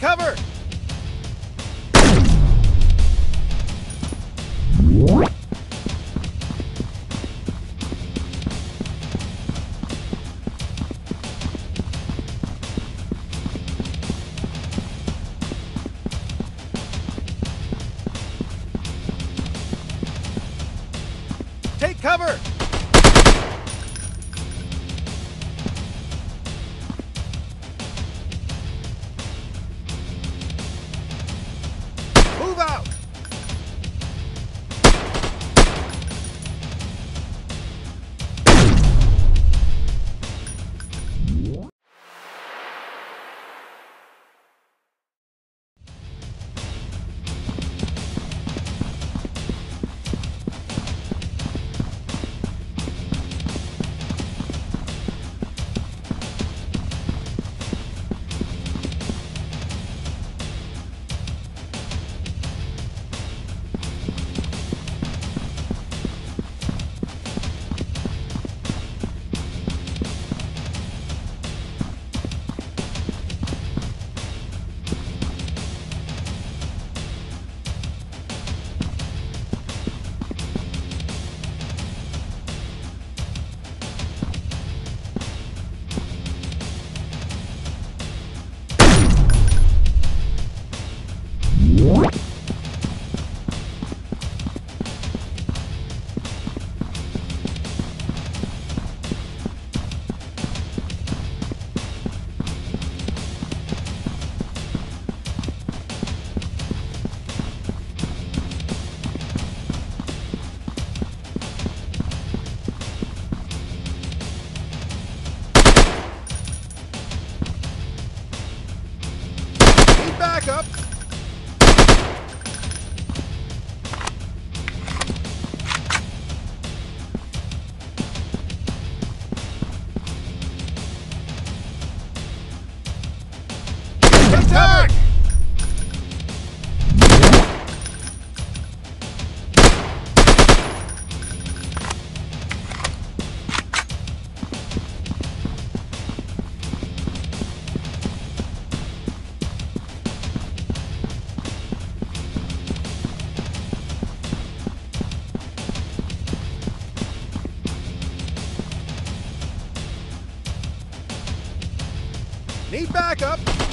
Cover! Take cover! Need backup! Need backup!